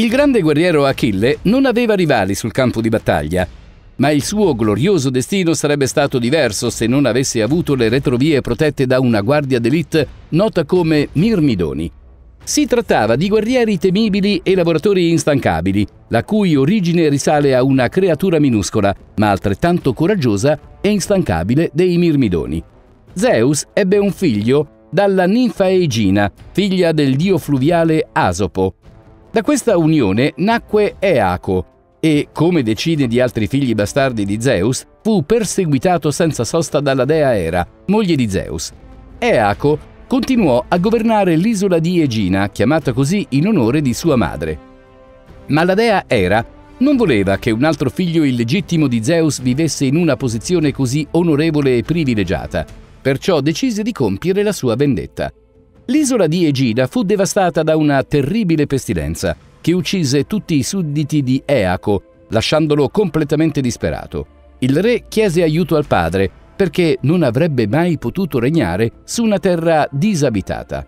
Il grande guerriero Achille non aveva rivali sul campo di battaglia, ma il suo glorioso destino sarebbe stato diverso se non avesse avuto le retrovie protette da una guardia d'élite nota come Mirmidoni. Si trattava di guerrieri temibili e lavoratori instancabili, la cui origine risale a una creatura minuscola, ma altrettanto coraggiosa e instancabile dei Mirmidoni. Zeus ebbe un figlio dalla ninfa Egina, figlia del dio fluviale Asopo. Da questa unione nacque Eaco e, come decine di altri figli bastardi di Zeus, fu perseguitato senza sosta dalla dea Era, moglie di Zeus. Eaco continuò a governare l'isola di Egina, chiamata così in onore di sua madre. Ma la dea Era non voleva che un altro figlio illegittimo di Zeus vivesse in una posizione così onorevole e privilegiata, perciò decise di compiere la sua vendetta. L'isola di Egina fu devastata da una terribile pestilenza che uccise tutti i sudditi di Eaco, lasciandolo completamente disperato. Il re chiese aiuto al padre perché non avrebbe mai potuto regnare su una terra disabitata.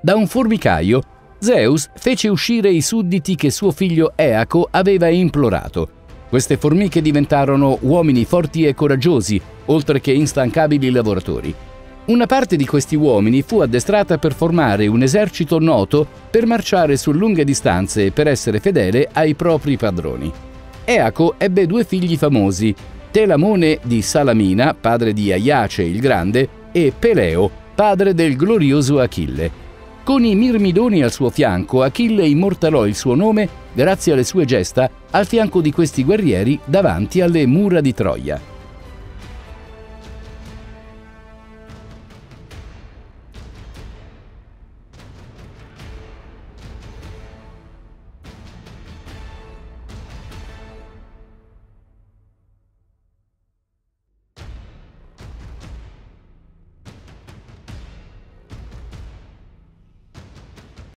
Da un formicaio, Zeus fece uscire i sudditi che suo figlio Eaco aveva implorato. Queste formiche diventarono uomini forti e coraggiosi, oltre che instancabili lavoratori. Una parte di questi uomini fu addestrata per formare un esercito noto per marciare su lunghe distanze e per essere fedele ai propri padroni. Eaco ebbe due figli famosi, Telamone di Salamina, padre di Aiace il Grande, e Peleo, padre del glorioso Achille. Con i Mirmidoni al suo fianco, Achille immortalò il suo nome grazie alle sue gesta al fianco di questi guerrieri davanti alle mura di Troia.